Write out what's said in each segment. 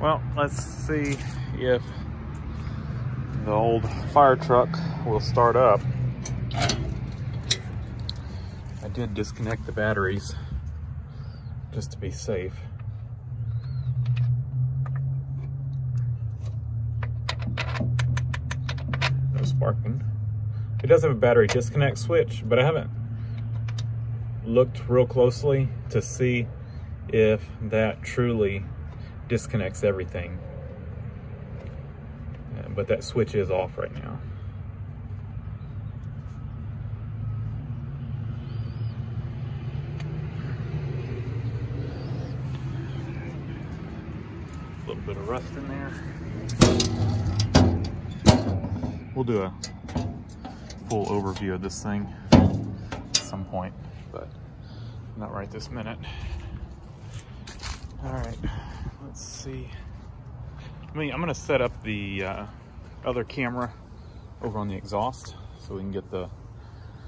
Well, let's see if the old fire truck will start up. I did disconnect the batteries just to be safe. No sparking. It does have a battery disconnect switch, but I haven't looked real closely to see if that truly disconnects everything. Uh, but that switch is off right now. A little bit of rust in there. We'll do a full overview of this thing at some point, but not right this minute. All right, let's see. I mean, I'm gonna set up the uh, other camera over on the exhaust so we can get the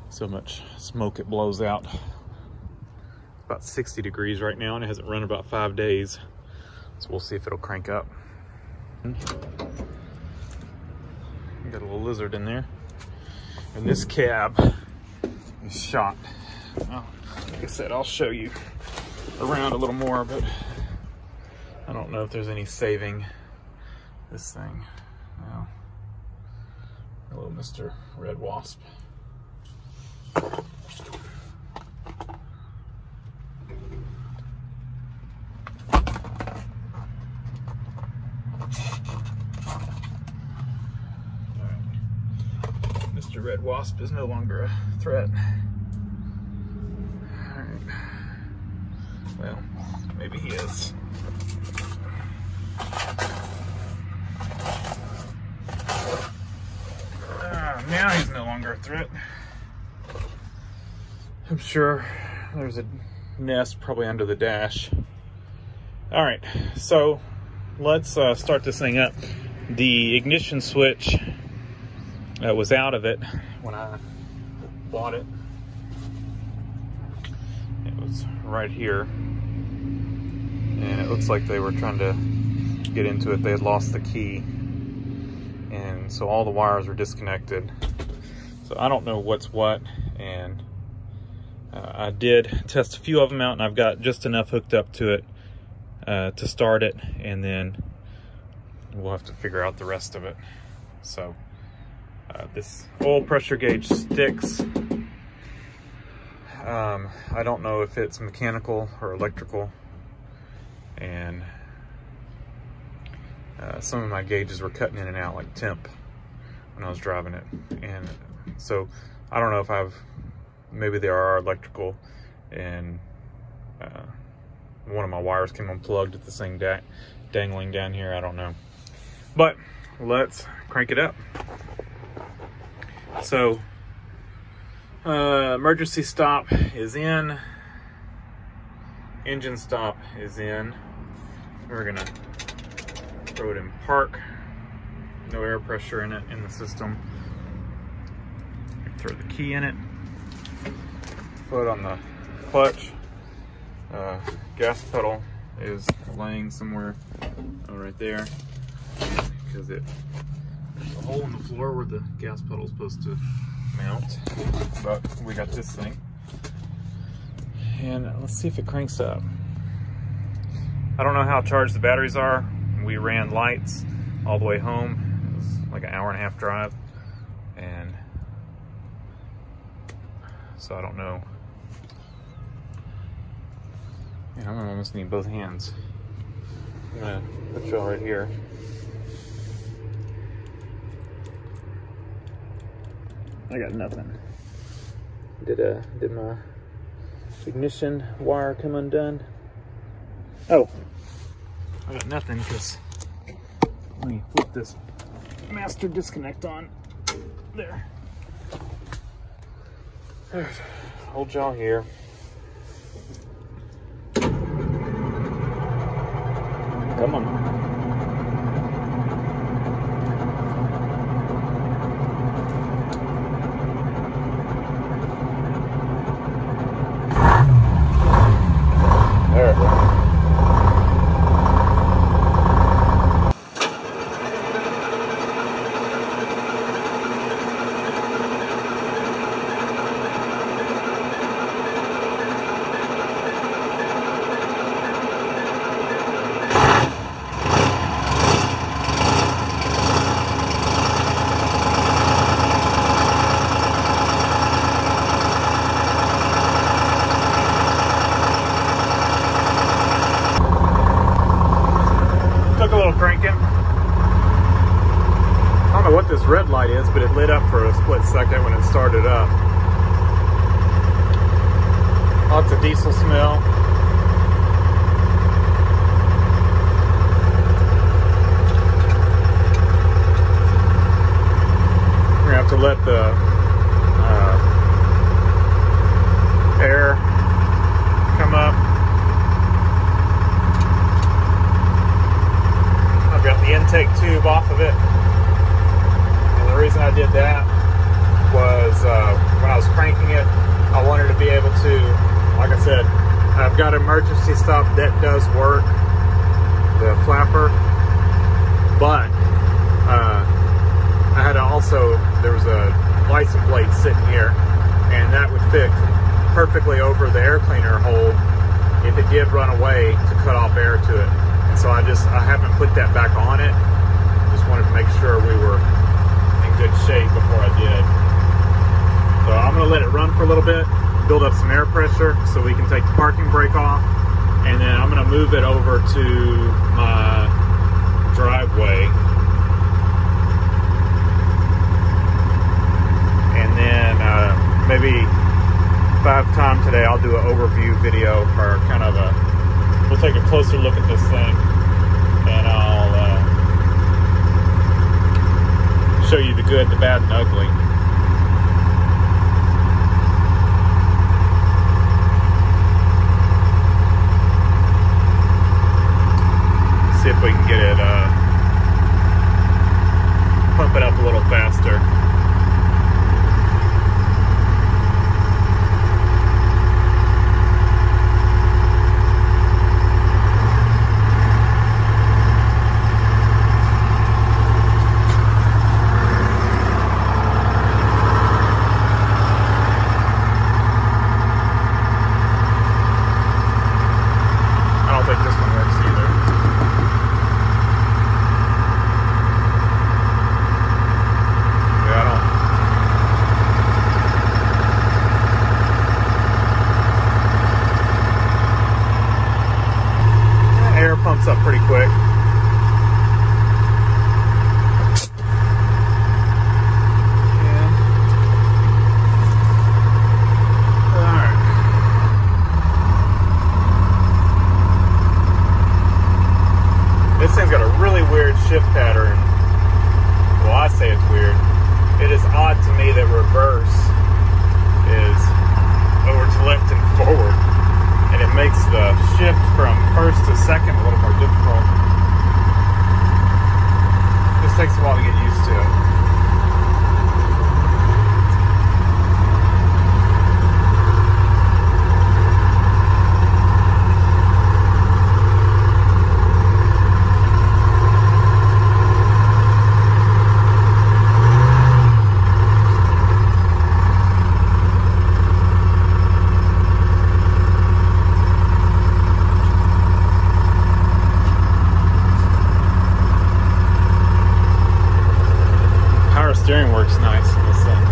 so much smoke it blows out. It's about 60 degrees right now and it hasn't run about five days. So we'll see if it'll crank up. Got a little lizard in there. And this cab is shot. Well, like I said, I'll show you around a little more, but I don't mm-hmm. know if there's any saving this thing. Hello, Mr. Red Wasp. Mr. Red Wasp is no longer a threat. Alright. Well, maybe he is. Ah, now he's no longer a threat. I'm sure there's a nest probably under the dash. All right, so let's uh, start this thing up. The ignition switch uh, was out of it when I bought it. It was right here. And it looks like they were trying to get into it. They had lost the key. And so all the wires were disconnected. So I don't know what's what. And uh, I did test a few of them out and I've got just enough hooked up to it uh, to start it. And then we'll have to figure out the rest of it. So uh, this oil pressure gauge sticks. Um, I don't know if it's mechanical or electrical. And uh, some of my gauges were cutting in and out like temp when I was driving it. And so I don't know if I've, maybe they are electrical and uh, one of my wires came unplugged at the thing da dangling down here. I don't know. But let's crank it up. So, uh, emergency stop is in. Engine stop is in. We're gonna throw it in park. No air pressure in it in the system. Throw the key in it. Put on the clutch. Uh, gas pedal is laying somewhere oh, right there because it there's a hole in the floor where the gas pedal is supposed to mount, but we got this thing. And let's see if it cranks up. I don't know how charged the batteries are. We ran lights all the way home. It was like an hour and a half drive. And so I don't know. And I'm gonna almost need both hands. I'm gonna put y'all right here. I got nothing. Did uh did my ignition wire come undone? Oh, I got nothing because let me flip this master disconnect on. There. Hold y'all here. Come on. There. Red light is, but it lit up for a split second when it started up. Lots of diesel smell. We're gonna have to let the uh, air come up. I've got the intake tube off of it. The reason I did that was uh, when I was cranking it, I wanted to be able to, like I said, I've got emergency stop that does work, the flapper, but uh, I had to also, there was a license plate sitting here, and that would fit perfectly over the air cleaner hole if it did run away to cut off air to it. And so I just, I haven't put that back on it. Just wanted to make sure we were good shape before I did. So I'm gonna let it run for a little bit, build up some air pressure so we can take the parking brake off. And then I'm gonna move it over to my driveway. And then uh, maybe have time today, I'll do an overview video or kind of a, we'll take a closer look at this thing and I'll uh, show you the good, the bad, and ugly. See if we can get it, uh, pump it up a little faster. I don't think this one works either. Yeah, I don't. Air pumps up pretty quick. Yeah. Alright. This thing's got a really weird shift pattern. Well, I say it's weird. It is odd to me that reverse is over to left and forward. And it makes the shift from first to second a little more difficult. This takes a while to get used to it. Power steering works nice in this thing.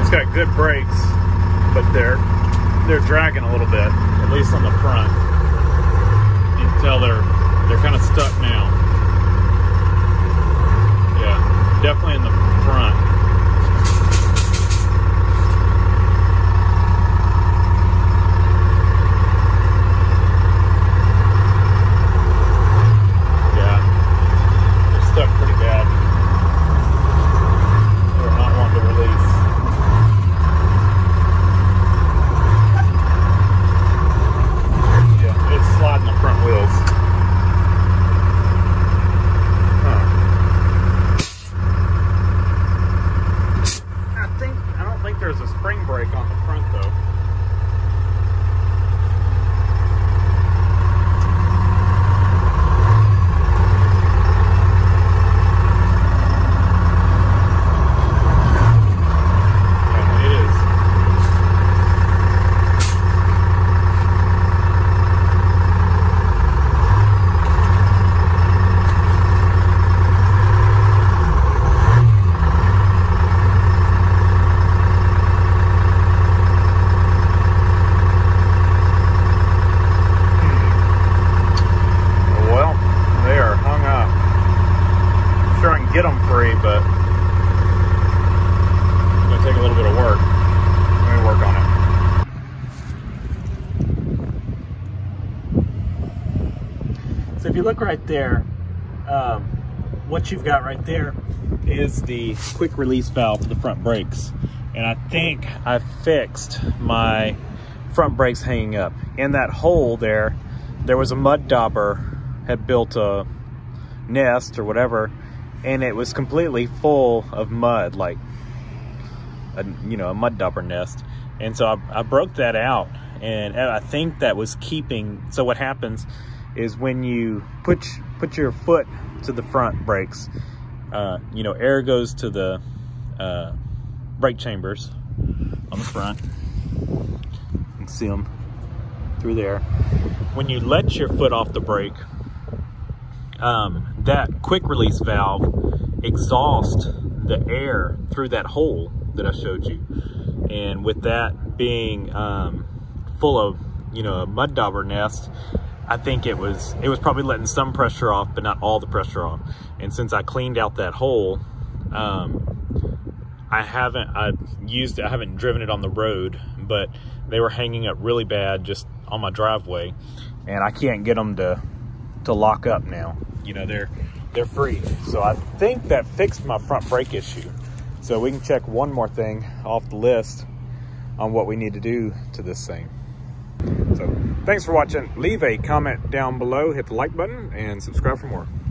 It's got good brakes, but they're they're dragging a little bit, at least on the front. You can tell they're they're kind of stuck now. Definitely in the front. Yeah, they're stuck pretty bad. They're not wanting to release. Yeah, it's sliding the front wheels. Huh. I think I don't think there's a spring brake on the front though. Yeah, it is. Look right there, um, what you've got right there is the quick release valve for the front brakes. And I think I fixed my front brakes hanging up. In that hole there, there was a mud dauber had built a nest or whatever, and it was completely full of mud, like a, you know, a mud dauber nest. And so I, I broke that out and I think that was keeping, so what happens is when you put, put your foot to the front brakes, uh, you know, air goes to the uh, brake chambers on the front. You can see them through there. When you let your foot off the brake, um, that quick release valve exhausts the air through that hole that I showed you. And with that being um, full of, you know, a mud dauber nest, I think it was it was probably letting some pressure off, but not all the pressure off. And since I cleaned out that hole, um, I haven't I used it, I haven't driven it on the road, but they were hanging up really bad just on my driveway, and I can't get them to to lock up now. You know they're they're free. So I think that fixed my front brake issue. So we can check one more thing off the list on what we need to do to this thing. So thanks for watching. Leave a comment down below, hit the like button, and subscribe for more.